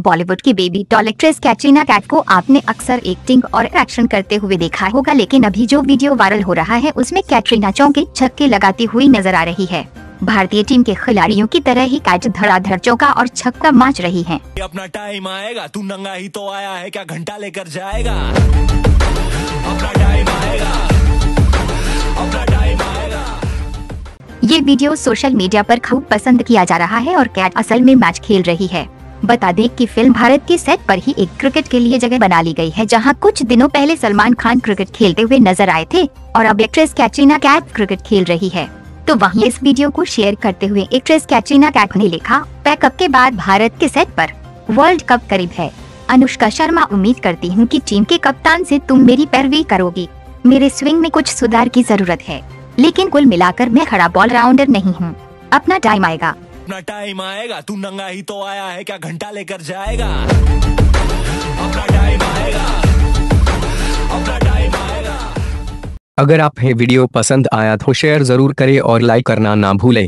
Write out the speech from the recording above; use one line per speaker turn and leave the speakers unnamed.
बॉलीवुड की baby doll actress Katrina Kaif को आपने अक्सर एक्टिंग और एक्शन करते हुए देखा होगा लेकिन अभी जो वीडियो वायरल हो रहा है उसमें कैटरीना चौके छक्के लगाती हुई नज़र आ रही है। भारतीय टीम के खिलाड़ियों की तरह ही कैच धड़ाधड़ चौका और छक्का माच रही हैं।
अपना टाइम आएगा तू नंगा ही तो आया है क्या घंटा लेकर जाएगा? अपना टाइम आएगा अपना टाइम आएगा।
ये वीडियो सोशल मीडिया पर खूब पसंद किया जा रहा है और कैट असल में मैच खेल रही है। बता दें कि फ़िल्म भारत के सेट पर ही एक क्रिकेट के लिए जगह बना ली गई है, जहाँ कुछ दिनों पहले सलमान खान क्रिकेट खेलते हुए नज़र आए थे और अब एक्ट्रेस कैटरीना कैफ क्रिकेट खेल रही है। तो वहीं इस वीडियो को शेयर करते हुए एक्ट्रेस कैटरीना कैफ ने लिखा पैकअप के बाद भारत के सेट पर वर्ल्ड कप करीब है। अनुष्का शर्मा, उम्मीद करती हूँ कि टीम के कप्तान से तुम मेरी पैरवी करोगी। मेरे स्विंग में कुछ सुधार की ज़रूरत है, लेकिन कुल मिलाकर मैं खड़ा बॉल राउंडर नहीं हूँ। अपना टाइम आएगा।
अपना टाइम आएगा। तू नंगा ही तो आया है, क्या घंटा लेकर जाएगा? अपना टाइम आएगा। अपना टाइम आएगा।
अगर आप ये वीडियो पसंद आया तो शेयर ज़रूर करें और लाइक करना ना भूलें।